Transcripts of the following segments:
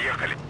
Поехали.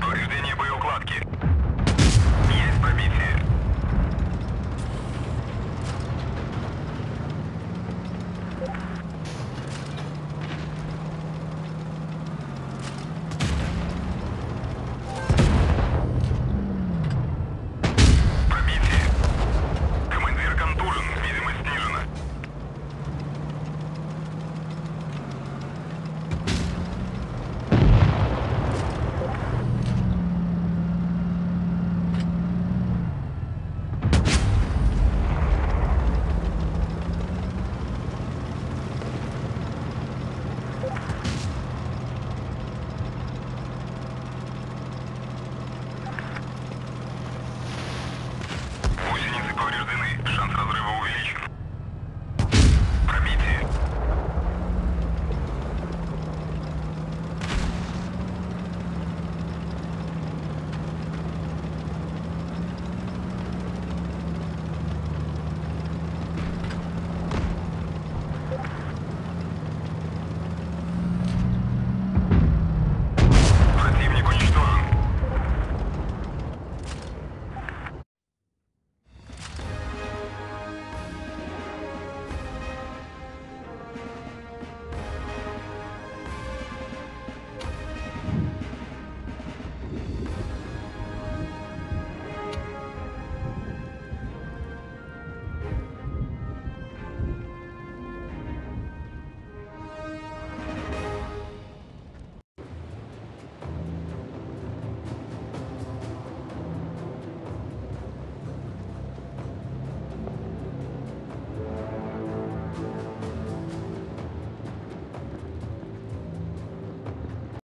Повреждение боеукладки.